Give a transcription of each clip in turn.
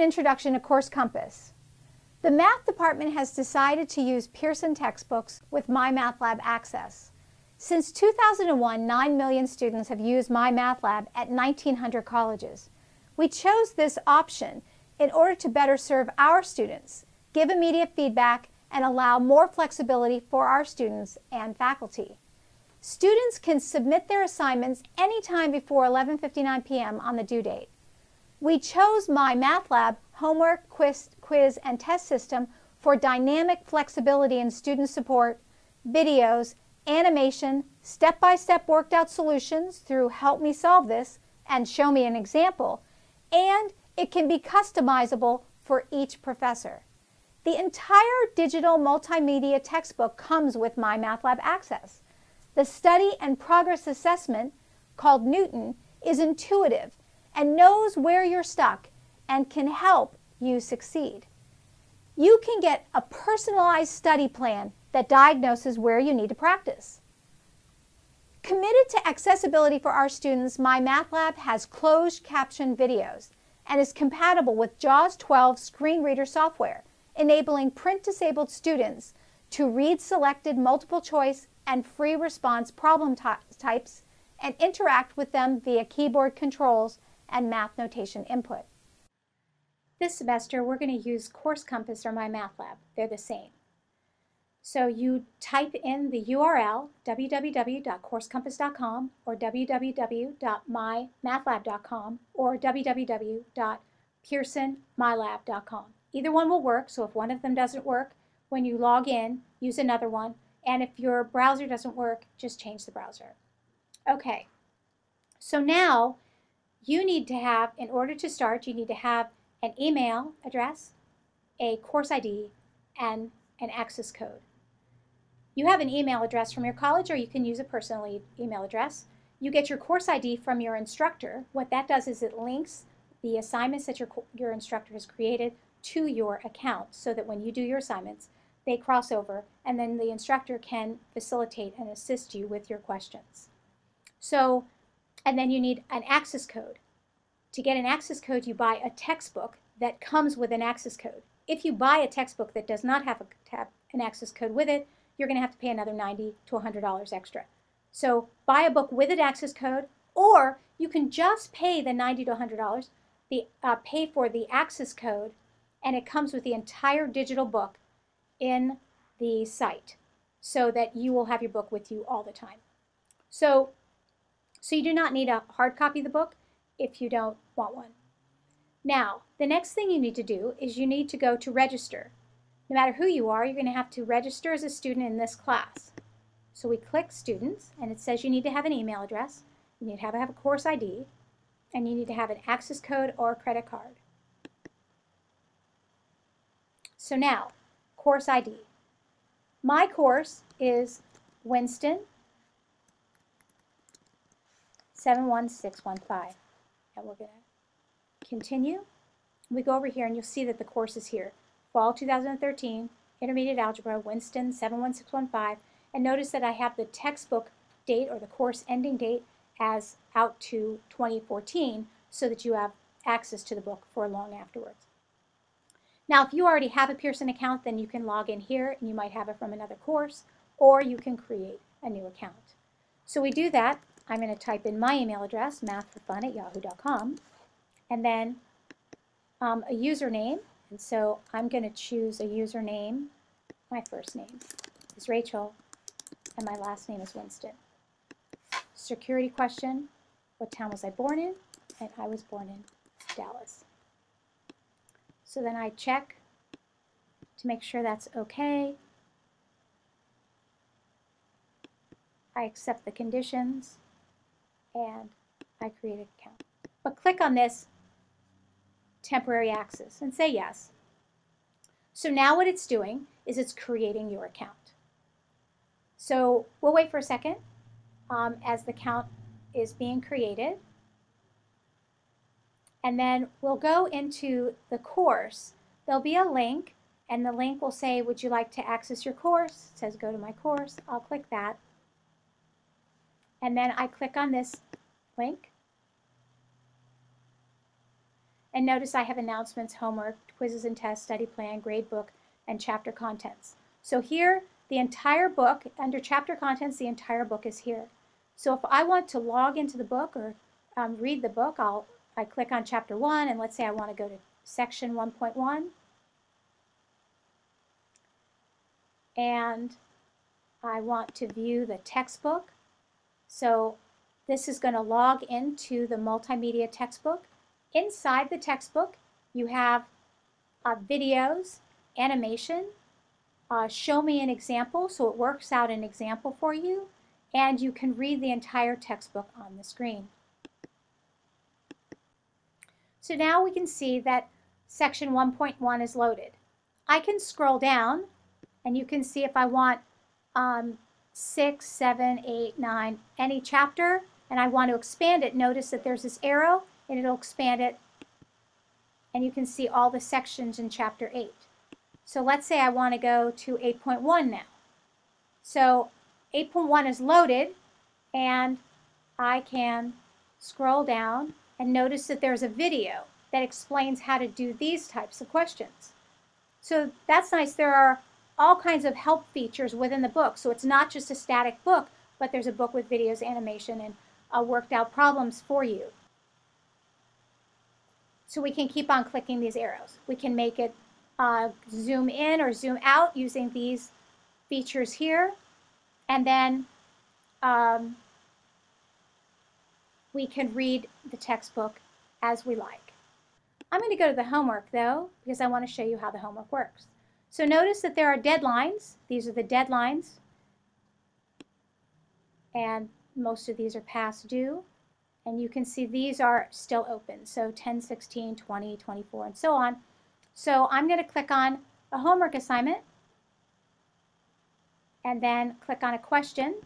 an introduction to Course Compass. The math department has decided to use Pearson textbooks with MyMathLab Access. Since 2001, 9 million students have used MyMathLab at 1,900 colleges. We chose this option in order to better serve our students, give immediate feedback, and allow more flexibility for our students and faculty. Students can submit their assignments anytime before 11.59 p.m. on the due date. We chose my MyMathLab homework, quiz, quiz, and test system for dynamic flexibility in student support, videos, animation, step-by-step worked out solutions through Help Me Solve This and Show Me an Example, and it can be customizable for each professor. The entire digital multimedia textbook comes with my MyMathLab Access. The study and progress assessment, called Knewton, is intuitive and knows where you're stuck and can help you succeed. You can get a personalized study plan that diagnoses where you need to practice. Committed to accessibility for our students, MyMathLab has closed caption videos and is compatible with JAWS 12 screen reader software, enabling print-disabled students to read selected multiple choice and free response problem types and interact with them via keyboard controls and math notation input. This semester, we're going to use Course Compass or MyMathLab. They're the same. So you type in the URL, www.coursecompass.com or www.mymathlab.com or www.pearsonmylab.com. Either one will work, so if one of them doesn't work, when you log in, use another one. And if your browser doesn't work, just change the browser. Okay, so now you need to have, in order to start, you need to have an email address, a course ID, and an access code. You have an email address from your college or you can use a personal email address. You get your course ID from your instructor. What that does is it links the assignments that your, your instructor has created to your account so that when you do your assignments, they cross over and then the instructor can facilitate and assist you with your questions. So, and then you need an access code. To get an access code, you buy a textbook that comes with an access code. If you buy a textbook that does not have, a, have an access code with it, you're going to have to pay another 90 to $100 extra. So buy a book with an access code, or you can just pay the 90 to $100, the, uh, pay for the access code, and it comes with the entire digital book in the site so that you will have your book with you all the time. So, so you do not need a hard copy of the book if you don't want one. Now, the next thing you need to do is you need to go to register. No matter who you are, you're going to have to register as a student in this class. So we click Students, and it says you need to have an email address, you need to have, have a course ID, and you need to have an access code or credit card. So now, course ID. My course is Winston 71615. And we're going to continue. We go over here and you'll see that the course is here. Fall 2013, Intermediate Algebra, Winston 71615. And notice that I have the textbook date or the course ending date as out to 2014 so that you have access to the book for long afterwards. Now, if you already have a Pearson account, then you can log in here and you might have it from another course, or you can create a new account. So we do that. I'm going to type in my email address, mathforfun at yahoo.com, and then um, a username. And so I'm going to choose a username. My first name is Rachel, and my last name is Winston. Security question, what town was I born in? And I was born in Dallas. So then I check to make sure that's okay. I accept the conditions and I create an account. But click on this temporary access and say yes. So now what it's doing is it's creating your account. So we'll wait for a second um, as the account is being created. And then we'll go into the course. There'll be a link, and the link will say, would you like to access your course? It says go to my course. I'll click that. And then I click on this link. And notice I have announcements, homework, quizzes and tests, study plan, grade book, and chapter contents. So here, the entire book, under chapter contents, the entire book is here. So if I want to log into the book or um, read the book, I'll I click on chapter 1, and let's say I want to go to section 1.1. And I want to view the textbook. So this is going to log into the multimedia textbook. Inside the textbook, you have uh, videos, animation, uh, show me an example, so it works out an example for you, and you can read the entire textbook on the screen. So now we can see that section 1.1 is loaded. I can scroll down, and you can see if I want um, 6, 7, 8, 9, any chapter, and I want to expand it, notice that there's this arrow, and it'll expand it, and you can see all the sections in chapter 8. So let's say I want to go to 8.1 now. So 8.1 is loaded, and I can scroll down and notice that there's a video that explains how to do these types of questions. So that's nice. There are all kinds of help features within the book. So it's not just a static book, but there's a book with videos, animation, and uh, worked out problems for you. So we can keep on clicking these arrows. We can make it uh, zoom in or zoom out using these features here. And then um, we can read the textbook as we like. I'm going to go to the homework though, because I want to show you how the homework works. So notice that there are deadlines. These are the deadlines. And most of these are past due. And you can see these are still open. So 10, 16, 20, 24, and so on. So I'm going to click on a homework assignment and then click on a question.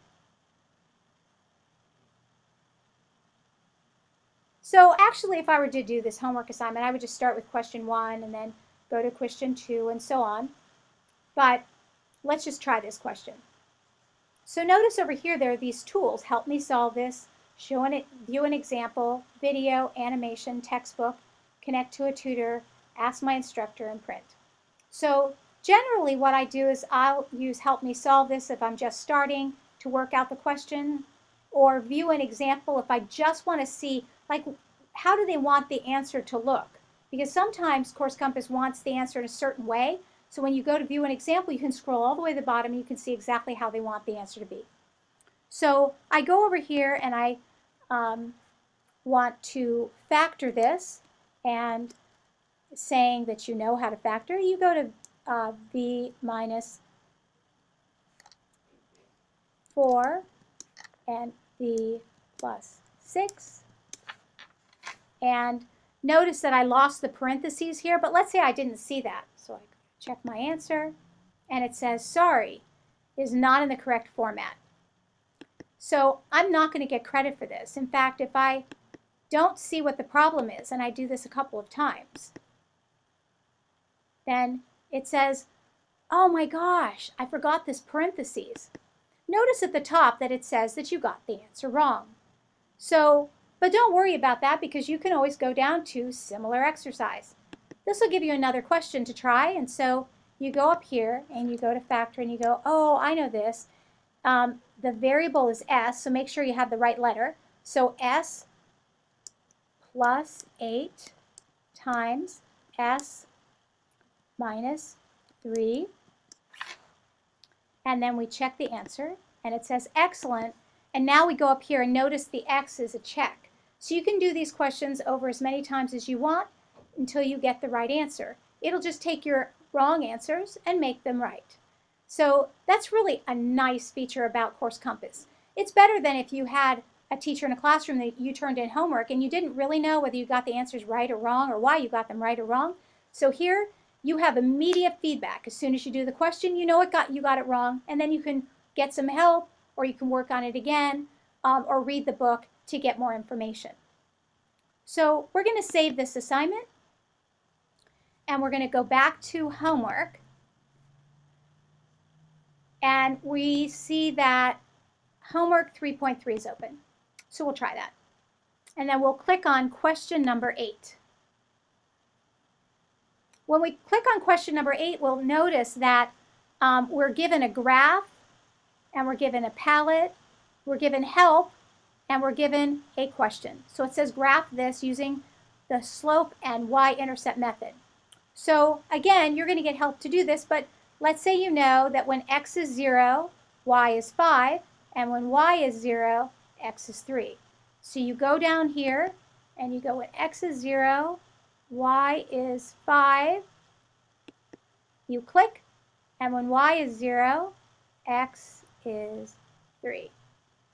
So actually, if I were to do this homework assignment, I would just start with question one and then go to question two and so on. But let's just try this question. So notice over here, there are these tools. Help me solve this, show an, view an example, video, animation, textbook, connect to a tutor, ask my instructor, and print. So generally what I do is I'll use help me solve this if I'm just starting to work out the question or view an example if I just want to see like how do they want the answer to look because sometimes Course Compass wants the answer in a certain way so when you go to view an example you can scroll all the way to the bottom and you can see exactly how they want the answer to be. So I go over here and I um, want to factor this and saying that you know how to factor, you go to uh, v minus 4 and v plus 6. And notice that I lost the parentheses here, but let's say I didn't see that. So I check my answer, and it says, sorry, is not in the correct format. So I'm not going to get credit for this. In fact, if I don't see what the problem is, and I do this a couple of times, then it says, oh my gosh, I forgot this parentheses. Notice at the top that it says that you got the answer wrong. So, but don't worry about that because you can always go down to similar exercise. This will give you another question to try, and so you go up here and you go to factor and you go, oh, I know this. Um, the variable is s, so make sure you have the right letter. So s plus 8 times s minus 3. And then we check the answer, and it says excellent. And now we go up here and notice the X is a check. So you can do these questions over as many times as you want until you get the right answer. It'll just take your wrong answers and make them right. So that's really a nice feature about Course Compass. It's better than if you had a teacher in a classroom that you turned in homework and you didn't really know whether you got the answers right or wrong or why you got them right or wrong. So here you have immediate feedback. As soon as you do the question, you know it got you got it wrong, and then you can get some help, or you can work on it again, um, or read the book to get more information. So we're going to save this assignment, and we're going to go back to homework, and we see that homework 3.3 is open. So we'll try that. And then we'll click on question number 8. when we click on question number eight, we'll notice that um, we're given a graph and we're given a palette, we're given help, and we're given a question. So it says graph this using the slope and y-intercept method. So again, you're going to get help to do this, but let's say you know that when x is 0, y is 5, and when y is 0, x is 3. So you go down here and you go when x is 0, y is 5, you click, and when y is 0, x is 3.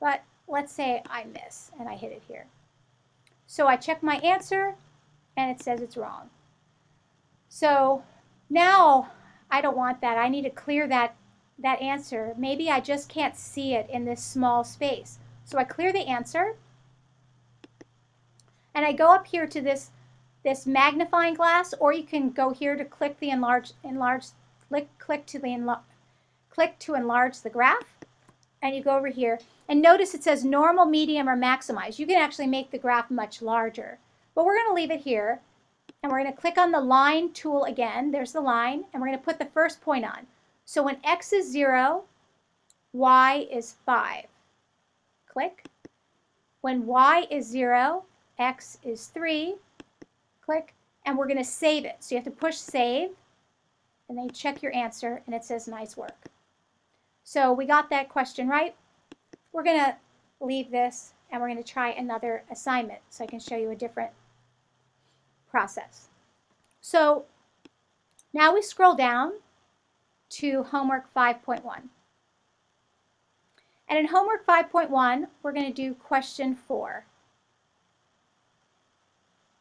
But let's say I miss and I hit it here. So I check my answer and it says it's wrong. So now I don't want that. I need to clear that, that answer. Maybe I just can't see it in this small space. So I clear the answer and I go up here to this this magnifying glass or you can go here to click the enlarge enlarge click click to the enlarge click to enlarge the graph and you go over here and notice it says normal, medium, or maximize. You can actually make the graph much larger. But we're going to leave it here and we're going to click on the line tool again. There's the line and we're going to put the first point on. So when x is 0, y is 5. Click. When y is 0, x is 3. Click. And we're going to save it. So you have to push save and then you check your answer and it says nice work. So we got that question right. We're going to leave this and we're going to try another assignment so I can show you a different process. So now we scroll down to homework 5.1. And in homework 5.1, we're going to do question 4.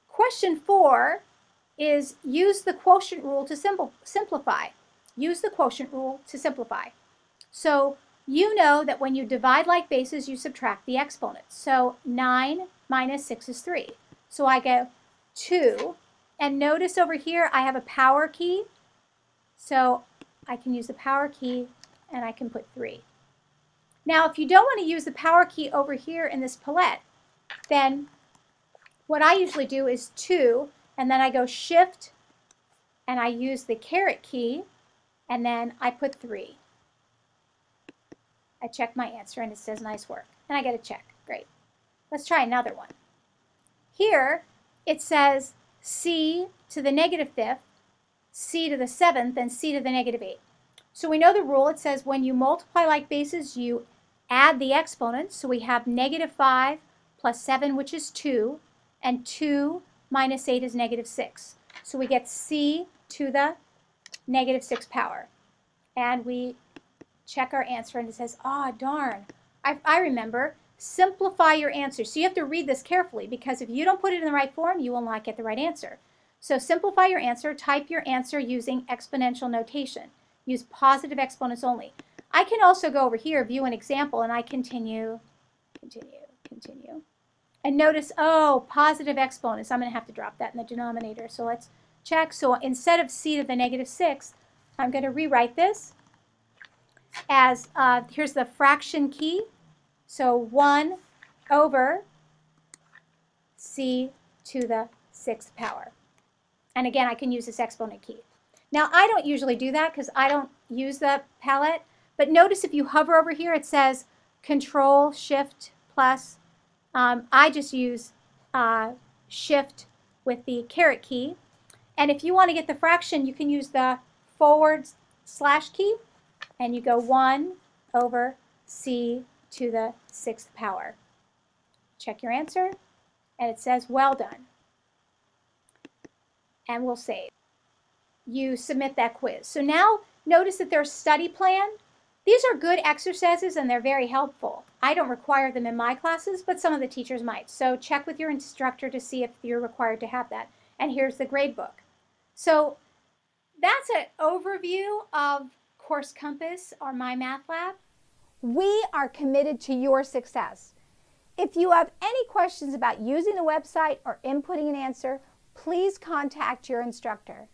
Question 4 is use the quotient rule to simplify. Use the quotient rule to simplify. So you know that when you divide like bases, you subtract the exponents. So 9 minus 6 is 3. So I go 2. And notice over here I have a power key. So I can use the power key and I can put 3. Now if you don't want to use the power key over here in this palette, then what I usually do is 2 and then I go shift and I use the caret key and then I put 3. I check my answer and it says nice work. And I get a check. Great. Let's try another one. Here it says c to the negative fifth, c to the seventh, and c to the negative eighth. So we know the rule. It says when you multiply like bases, you add the exponents. So we have negative 5 plus 7, which is 2, and 2 minus 8 is negative 6. So we get c to the negative 6 power. And we check our answer and it says, ah, oh, darn. I, I remember, simplify your answer. So you have to read this carefully because if you don't put it in the right form, you will not get the right answer. So simplify your answer, type your answer using exponential notation. Use positive exponents only. I can also go over here, view an example, and I continue, continue, continue. And notice, oh, positive exponents. I'm going to have to drop that in the denominator. So let's check. So instead of c to the negative 6, I'm going to rewrite this as, uh, here's the fraction key. So 1 over c to the sixth power. And again, I can use this exponent key. Now, I don't usually do that because I don't use the palette. But notice if you hover over here, it says Control Shift plus. Um, I just use uh, Shift with the caret key. And if you want to get the fraction, you can use the forward slash key and you go 1 over c to the sixth power. Check your answer, and it says, well done. And we'll save. You submit that quiz. So now notice that there's study plan. These are good exercises and they're very helpful. I don't require them in my classes, but some of the teachers might. So check with your instructor to see if you're required to have that. And here's the grade book. So that's an overview of Course Compass or MyMathLab. We are committed to your success. If you have any questions about using the website or inputting an answer, please contact your instructor.